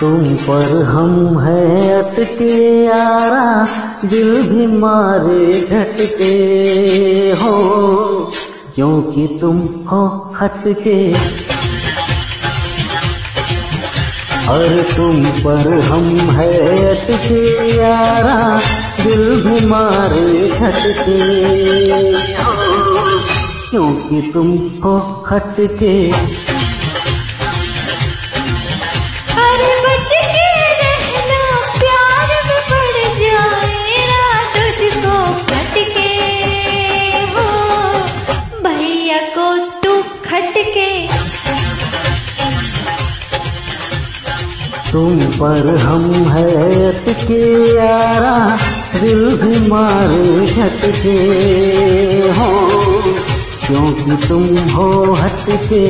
तुम पर हम है अटके यारा दिल भी मारे झटके। हो, क्योंकि तुम हो हटके। और तुम पर हम है अटके यारा दिल भी मारे झटके। हो, क्योंकि तुम हो हटके। तुम पर हम है के यारा, दिल भी मारे झटके हो। क्योंकि तुम हो हटके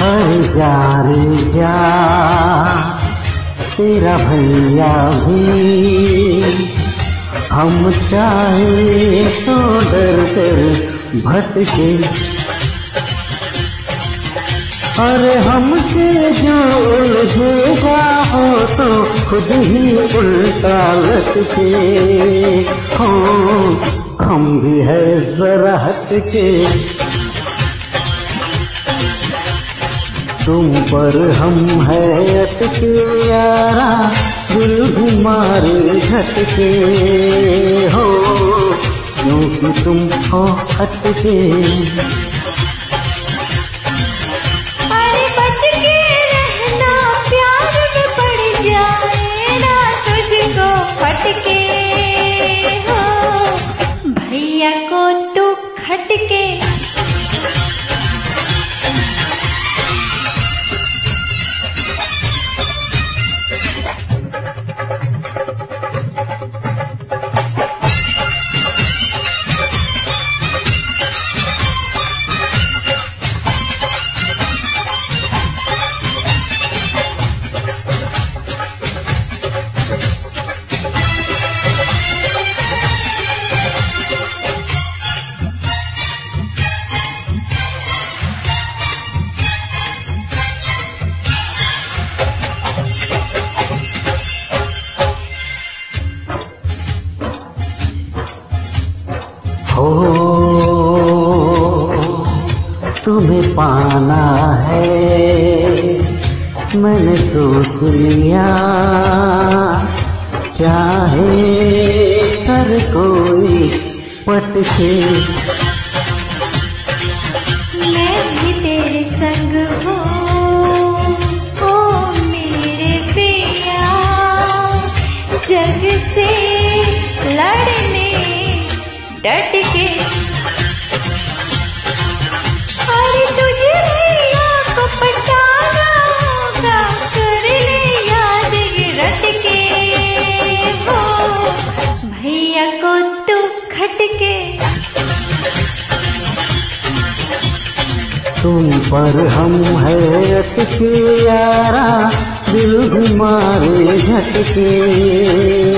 हर जा रे जा, तेरा भैया भी। हम चाहे तो डर कर भटके। अरे हमसे जो उलझेगा हो तो खुद ही उल्टा लटके। हो, हम भी है जरा हटके। तुम पर हम है अटके यारा गुल घुमारे झटके। हो क्योंकि तुम हो हटके। हो। तुम्हें पाना है। मैंने सोच लिया, चाहे सर कोई पट पटके। मैं भी तेरे संग हूँ। तुम पर हम है अटके यारा, दिल हमारे मारे झटके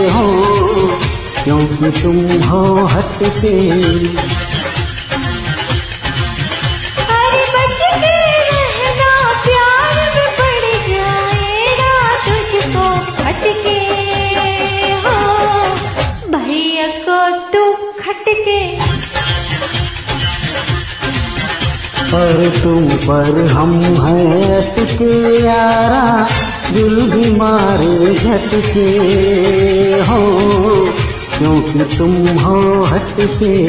हो। क्योंकि तुम हो हटके पर तुम पर हम हैं अटके यारा, दिल भी मारे झटके। हो, क्योंकि तुम हो हटके।